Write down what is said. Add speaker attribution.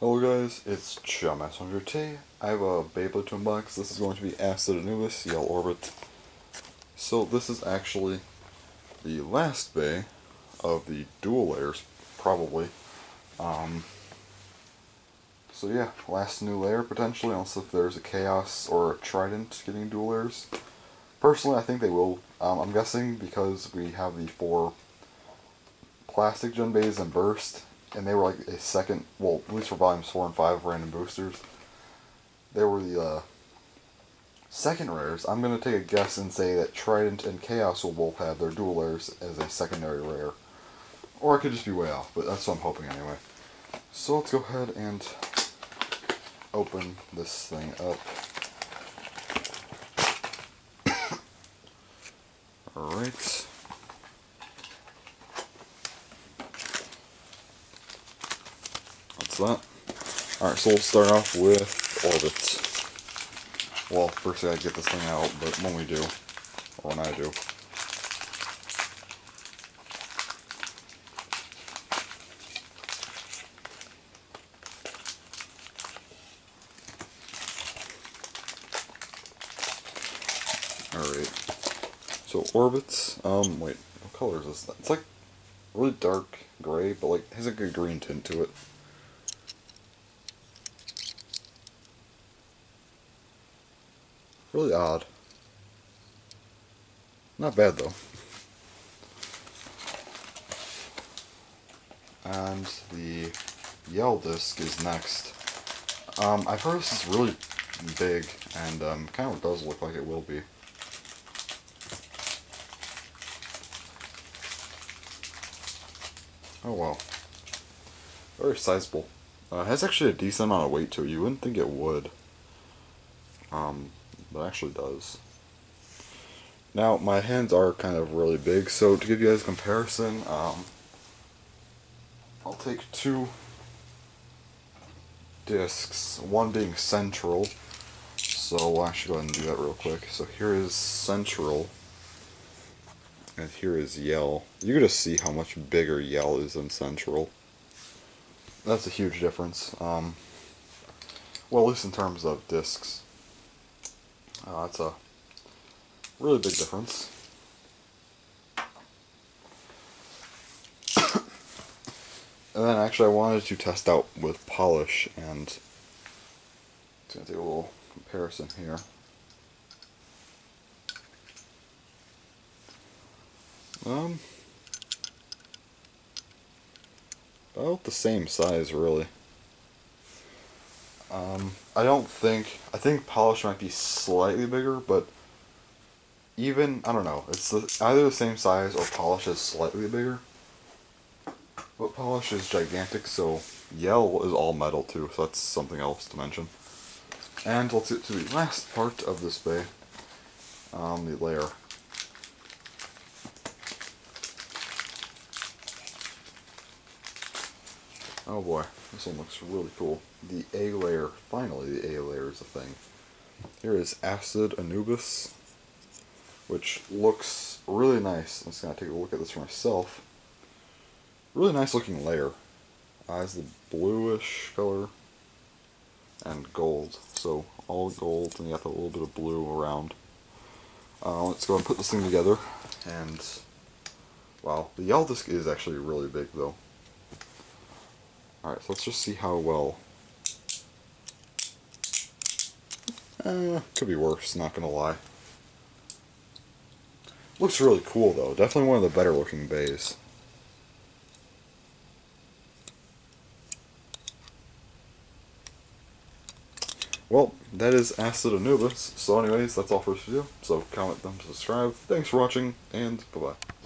Speaker 1: Hello guys, it's Chaomaster. I have a Beyblade to unbox. This is going to be Acid Anubis Yell Orbit. So this is actually the last bay of the dual layers, probably. Um, so yeah, last new layer potentially, unless if there's a Chaos or a Trident getting dual layers. Personally, I think they will. Um, I'm guessing because we have the four plastic gen bays and burst, and they were like a second, well, at least for volumes 4 and 5 random boosters. They were the uh, second rares. I'm going to take a guess and say that Trident and Chaos will both have their dual rares as a secondary rare. Or I could just be way off, but that's what I'm hoping anyway. So let's go ahead and open this thing up. Alright. That. Alright, so we'll start off with Orbit. Well, first I gotta get this thing out, but when we do, or when I do. Alright. So Orbits, um, wait, what color is this? It's like really dark gray, but like has a good green tint to it. Really odd. Not bad though. And the Yell disc is next. Um, I've heard this is really big and um, kind of does look like it will be. Oh wow. Very sizable. Uh, has actually a decent amount of weight to it. You wouldn't think it would. Um, but actually does. Now, my hands are kind of really big, so to give you guys a comparison, um, I'll take two discs, one being central, so I should go ahead and do that real quick. So here is central, and here is yell. You're going to see how much bigger yell is than central. That's a huge difference. Um, well, at least in terms of discs. Uh, that's a really big difference. and then actually I wanted to test out with polish and it's going to take a little comparison here. Um, about the same size really. Um, I don't think, I think Polish might be slightly bigger, but even, I don't know, it's the, either the same size or Polish is slightly bigger. But Polish is gigantic, so Yell is all metal too, so that's something else to mention. And let's get to the last part of this bay, um, the layer. Oh boy, this one looks really cool. The A layer, finally the A layer is a thing. Here is Acid Anubis, which looks really nice. I'm just going to take a look at this for myself. Really nice looking layer. Uh, has the bluish color and gold. So all gold and you got a little bit of blue around. Uh, let's go and put this thing together. And wow, the yellow disc is actually really big though. Alright, so let's just see how well... Uh, could be worse, not gonna lie. Looks really cool though, definitely one of the better looking bays. Well, that is Acid Anubis. So anyways, that's all for this video. So comment, thumb, subscribe. Thanks for watching, and bye-bye.